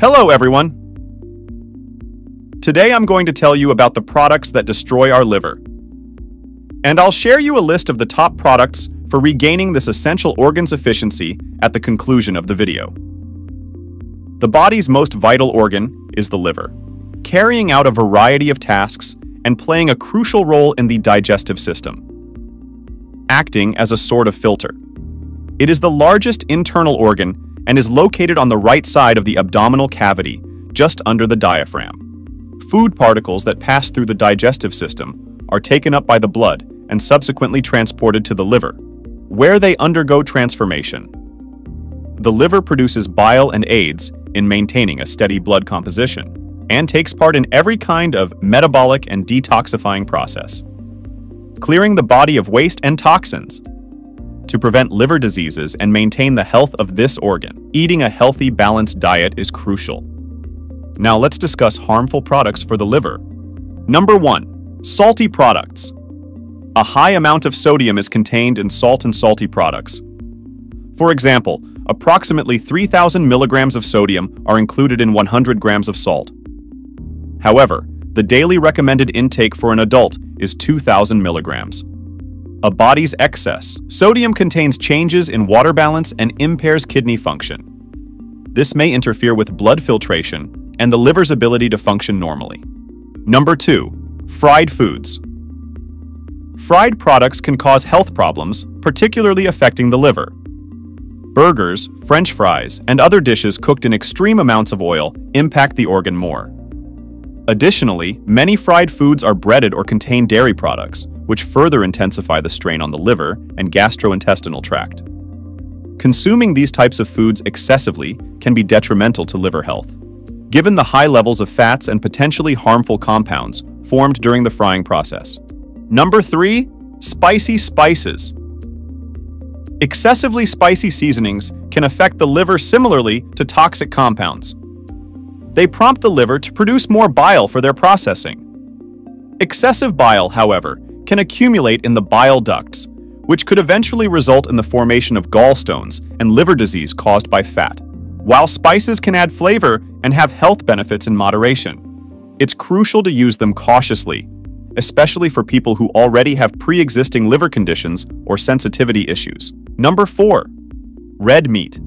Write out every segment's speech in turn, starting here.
Hello, everyone. Today I'm going to tell you about the products that destroy our liver. And I'll share you a list of the top products for regaining this essential organ's efficiency at the conclusion of the video. The body's most vital organ is the liver, carrying out a variety of tasks and playing a crucial role in the digestive system, acting as a sort of filter. It is the largest internal organ and is located on the right side of the abdominal cavity, just under the diaphragm. Food particles that pass through the digestive system are taken up by the blood and subsequently transported to the liver, where they undergo transformation. The liver produces bile and aids in maintaining a steady blood composition and takes part in every kind of metabolic and detoxifying process, clearing the body of waste and toxins to prevent liver diseases and maintain the health of this organ. Eating a healthy, balanced diet is crucial. Now let's discuss harmful products for the liver. Number 1. Salty products. A high amount of sodium is contained in salt and salty products. For example, approximately 3,000 milligrams of sodium are included in 100 grams of salt. However, the daily recommended intake for an adult is 2,000 milligrams a body's excess. Sodium contains changes in water balance and impairs kidney function. This may interfere with blood filtration and the liver's ability to function normally. Number 2. Fried foods. Fried products can cause health problems, particularly affecting the liver. Burgers, french fries, and other dishes cooked in extreme amounts of oil impact the organ more. Additionally, many fried foods are breaded or contain dairy products, which further intensify the strain on the liver and gastrointestinal tract. Consuming these types of foods excessively can be detrimental to liver health, given the high levels of fats and potentially harmful compounds formed during the frying process. Number 3. Spicy spices. Excessively spicy seasonings can affect the liver similarly to toxic compounds. They prompt the liver to produce more bile for their processing. Excessive bile, however, can accumulate in the bile ducts, which could eventually result in the formation of gallstones and liver disease caused by fat. While spices can add flavor and have health benefits in moderation, it's crucial to use them cautiously, especially for people who already have pre-existing liver conditions or sensitivity issues. Number 4. Red meat.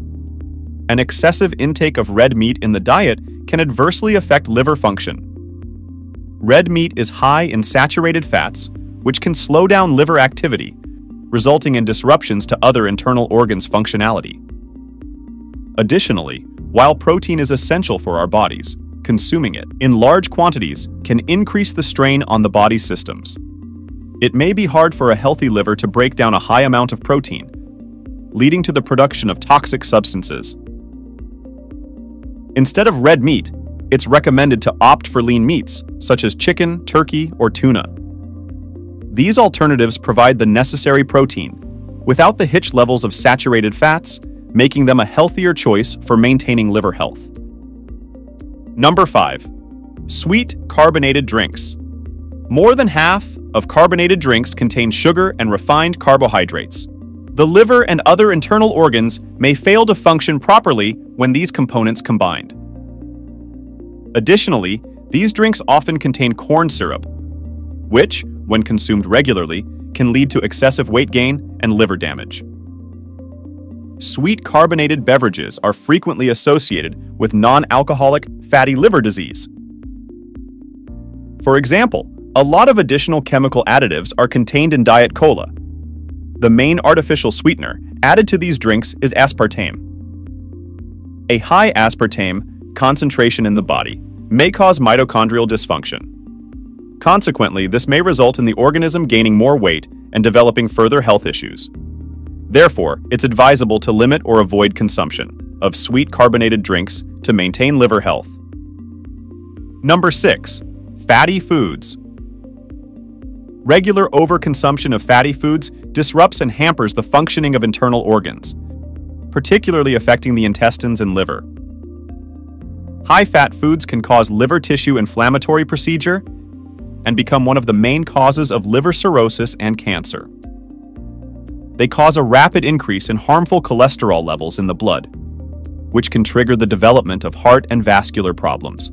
An excessive intake of red meat in the diet can adversely affect liver function. Red meat is high in saturated fats, which can slow down liver activity, resulting in disruptions to other internal organs' functionality. Additionally, while protein is essential for our bodies, consuming it in large quantities can increase the strain on the body's systems. It may be hard for a healthy liver to break down a high amount of protein, leading to the production of toxic substances. Instead of red meat, it's recommended to opt for lean meats, such as chicken, turkey, or tuna. These alternatives provide the necessary protein, without the hitch levels of saturated fats, making them a healthier choice for maintaining liver health. Number 5. Sweet carbonated drinks. More than half of carbonated drinks contain sugar and refined carbohydrates. The liver and other internal organs may fail to function properly when these components combined. Additionally, these drinks often contain corn syrup, which, when consumed regularly, can lead to excessive weight gain and liver damage. Sweet carbonated beverages are frequently associated with non-alcoholic fatty liver disease. For example, a lot of additional chemical additives are contained in Diet Cola. The main artificial sweetener added to these drinks is aspartame. A high aspartame concentration in the body may cause mitochondrial dysfunction. Consequently, this may result in the organism gaining more weight and developing further health issues. Therefore, it's advisable to limit or avoid consumption of sweet carbonated drinks to maintain liver health. Number 6. Fatty foods. Regular overconsumption of fatty foods disrupts and hampers the functioning of internal organs, particularly affecting the intestines and liver. High-fat foods can cause liver tissue inflammatory procedure and become one of the main causes of liver cirrhosis and cancer. They cause a rapid increase in harmful cholesterol levels in the blood, which can trigger the development of heart and vascular problems.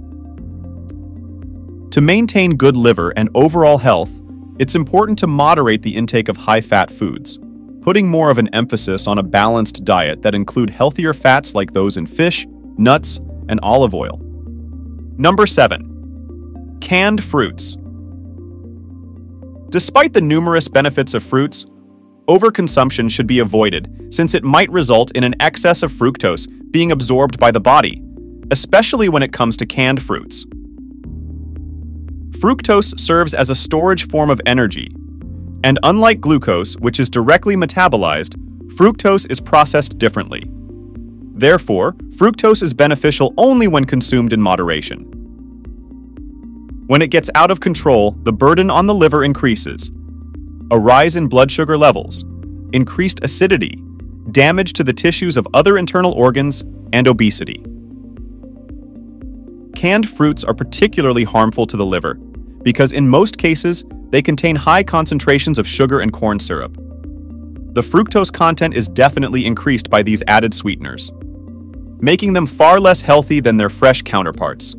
To maintain good liver and overall health, it's important to moderate the intake of high-fat foods, putting more of an emphasis on a balanced diet that include healthier fats like those in fish, nuts, and olive oil. Number 7. Canned fruits. Despite the numerous benefits of fruits, overconsumption should be avoided since it might result in an excess of fructose being absorbed by the body, especially when it comes to canned fruits. Fructose serves as a storage form of energy, and unlike glucose, which is directly metabolized, fructose is processed differently. Therefore, fructose is beneficial only when consumed in moderation. When it gets out of control, the burden on the liver increases. A rise in blood sugar levels, increased acidity, damage to the tissues of other internal organs, and obesity. Canned fruits are particularly harmful to the liver because in most cases, they contain high concentrations of sugar and corn syrup. The fructose content is definitely increased by these added sweeteners, making them far less healthy than their fresh counterparts.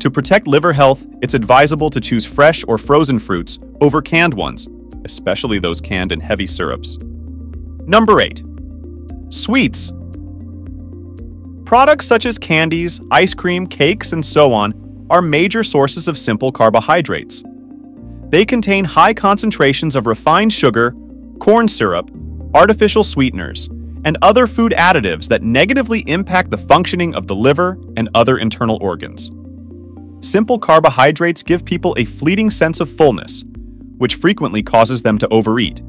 To protect liver health, it's advisable to choose fresh or frozen fruits over canned ones, especially those canned in heavy syrups. Number 8. Sweets. Products such as candies, ice cream, cakes, and so on are major sources of simple carbohydrates. They contain high concentrations of refined sugar, corn syrup, artificial sweeteners, and other food additives that negatively impact the functioning of the liver and other internal organs. Simple carbohydrates give people a fleeting sense of fullness, which frequently causes them to overeat.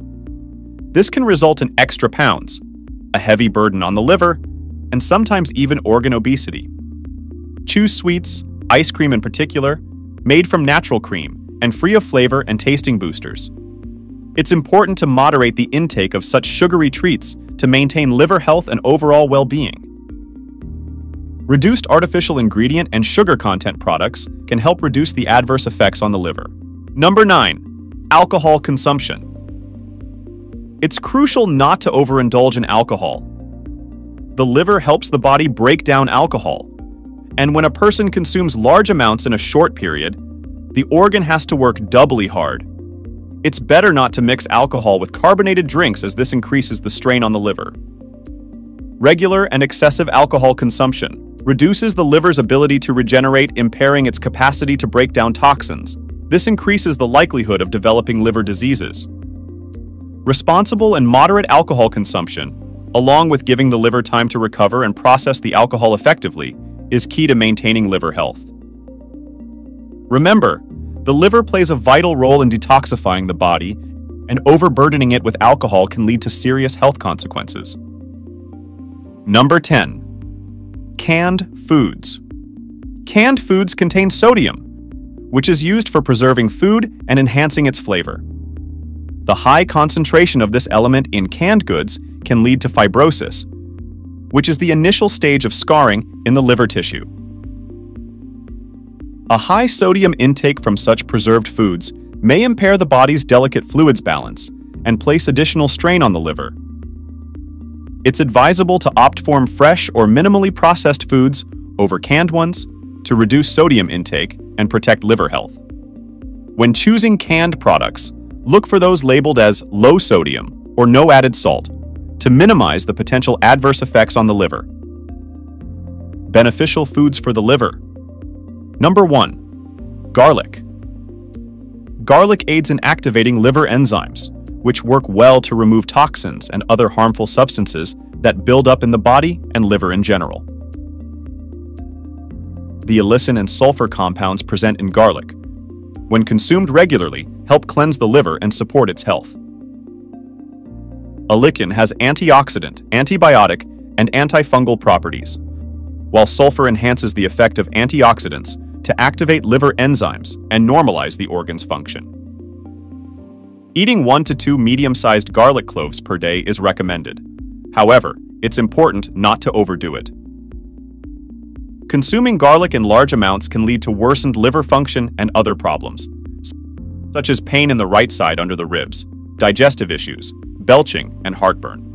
This can result in extra pounds, a heavy burden on the liver, and sometimes even organ obesity. Choose sweets, ice cream in particular, made from natural cream and free of flavor and tasting boosters. It's important to moderate the intake of such sugary treats to maintain liver health and overall well-being. Reduced artificial ingredient and sugar content products can help reduce the adverse effects on the liver. Number 9. Alcohol consumption. It's crucial not to overindulge in alcohol. The liver helps the body break down alcohol, and when a person consumes large amounts in a short period, the organ has to work doubly hard. It's better not to mix alcohol with carbonated drinks as this increases the strain on the liver. Regular and excessive alcohol consumption reduces the liver's ability to regenerate, impairing its capacity to break down toxins. This increases the likelihood of developing liver diseases. Responsible and moderate alcohol consumption, along with giving the liver time to recover and process the alcohol effectively, is key to maintaining liver health. Remember, the liver plays a vital role in detoxifying the body, and overburdening it with alcohol can lead to serious health consequences. Number 10. Canned foods. Canned foods contain sodium, which is used for preserving food and enhancing its flavor. The high concentration of this element in canned goods can lead to fibrosis, which is the initial stage of scarring in the liver tissue. A high sodium intake from such preserved foods may impair the body's delicate fluids balance and place additional strain on the liver. It's advisable to opt for fresh or minimally processed foods over canned ones to reduce sodium intake and protect liver health. When choosing canned products, look for those labeled as low sodium or no added salt to minimize the potential adverse effects on the liver. Beneficial foods for the liver. Number 1. Garlic. Garlic aids in activating liver enzymes, which work well to remove toxins and other harmful substances that build up in the body and liver in general. The allicin and sulfur compounds present in garlic, when consumed regularly, help cleanse the liver and support its health. Allicin has antioxidant, antibiotic, and antifungal properties, while sulfur enhances the effect of antioxidants to activate liver enzymes and normalize the organ's function. Eating 1 to 2 medium-sized garlic cloves per day is recommended. However, it's important not to overdo it. Consuming garlic in large amounts can lead to worsened liver function and other problems, such as pain in the right side under the ribs, digestive issues, belching, and heartburn.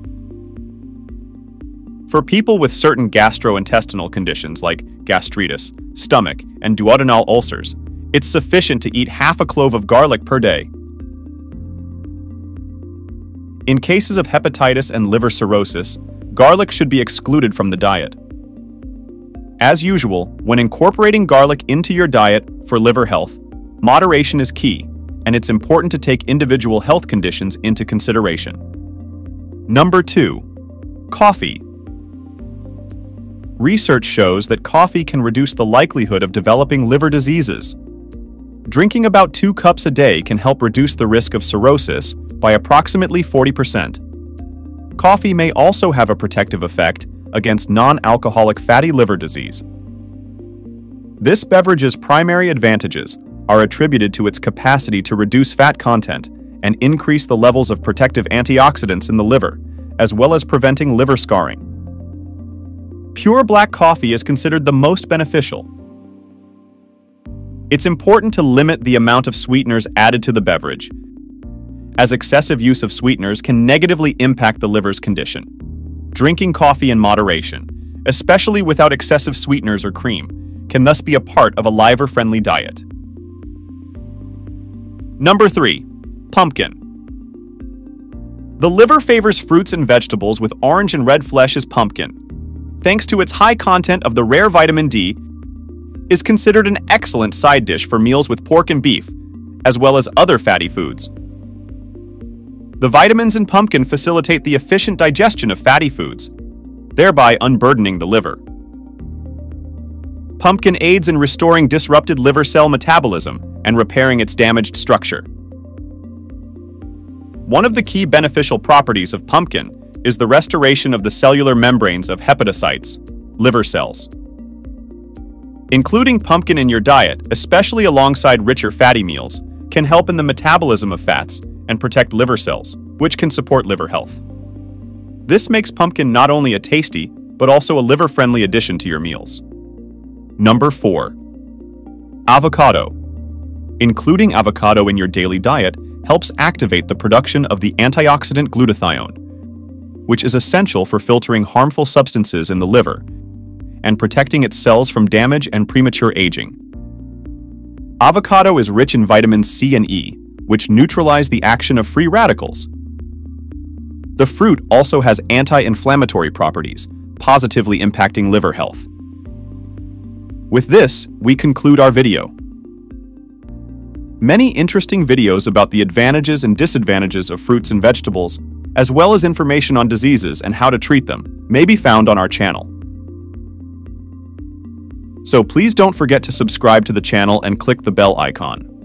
For people with certain gastrointestinal conditions like gastritis, stomach, and duodenal ulcers, it's sufficient to eat half a clove of garlic per day. In cases of hepatitis and liver cirrhosis, garlic should be excluded from the diet. As usual, when incorporating garlic into your diet for liver health, moderation is key, and it's important to take individual health conditions into consideration. Number 2. Coffee. Research shows that coffee can reduce the likelihood of developing liver diseases. Drinking about 2 cups a day can help reduce the risk of cirrhosis by approximately 40%. Coffee may also have a protective effect against non-alcoholic fatty liver disease. This beverage's primary advantages are attributed to its capacity to reduce fat content and increase the levels of protective antioxidants in the liver, as well as preventing liver scarring. Pure black coffee is considered the most beneficial. It's important to limit the amount of sweeteners added to the beverage, as excessive use of sweeteners can negatively impact the liver's condition. Drinking coffee in moderation, especially without excessive sweeteners or cream, can thus be a part of a liver-friendly diet. Number 3. Pumpkin. The liver favors fruits and vegetables with orange and red flesh as pumpkin, thanks to its high content of the rare vitamin D, is considered an excellent side dish for meals with pork and beef, as well as other fatty foods. The vitamins in pumpkin facilitate the efficient digestion of fatty foods, thereby unburdening the liver. Pumpkin aids in restoring disrupted liver cell metabolism and repairing its damaged structure. One of the key beneficial properties of pumpkin is the restoration of the cellular membranes of hepatocytes, liver cells. Including pumpkin in your diet, especially alongside richer fatty meals, can help in the metabolism of fats and protect liver cells, which can support liver health. This makes pumpkin not only a tasty, but also a liver-friendly addition to your meals. Number 4. Avocado. Including avocado in your daily diet helps activate the production of the antioxidant glutathione, which is essential for filtering harmful substances in the liver and protecting its cells from damage and premature aging. Avocado is rich in vitamins C and E, which neutralize the action of free radicals. The fruit also has anti-inflammatory properties, positively impacting liver health. With this, we conclude our video. Many interesting videos about the advantages and disadvantages of fruits and vegetables as well as information on diseases and how to treat them, may be found on our channel. So please don't forget to subscribe to the channel and click the bell icon.